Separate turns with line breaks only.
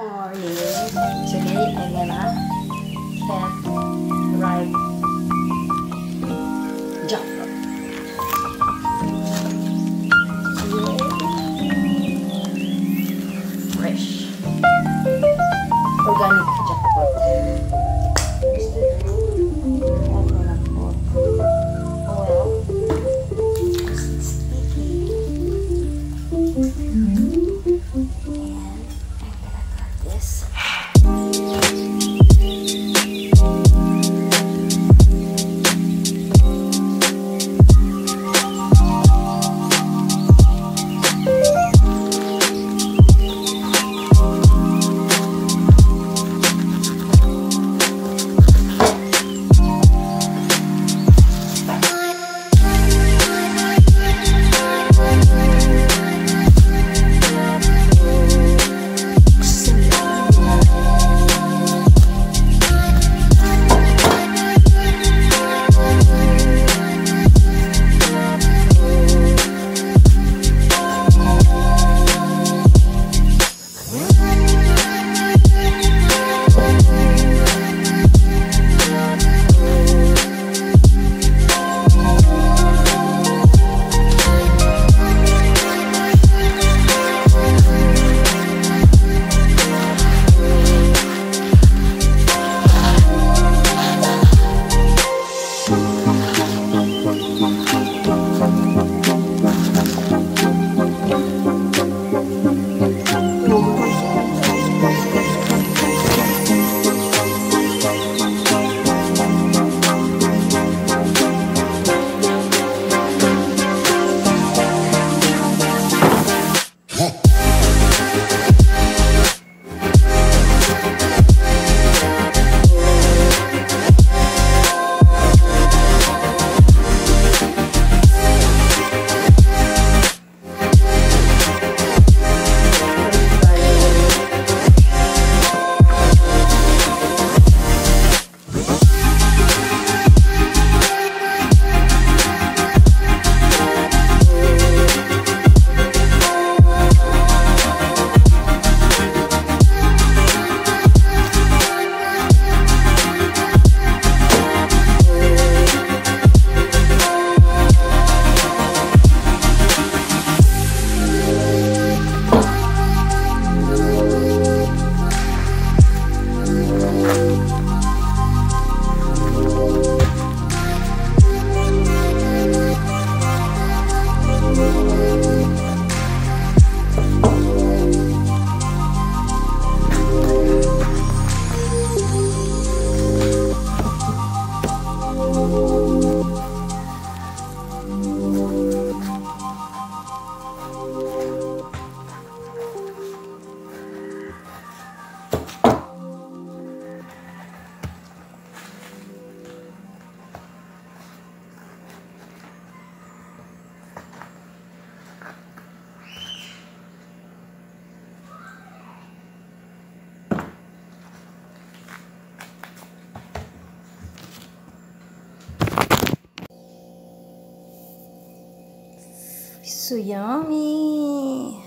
morning. Today I'm gonna right jackpot. Yay. Fresh. Organic jackpot. This. so yummy.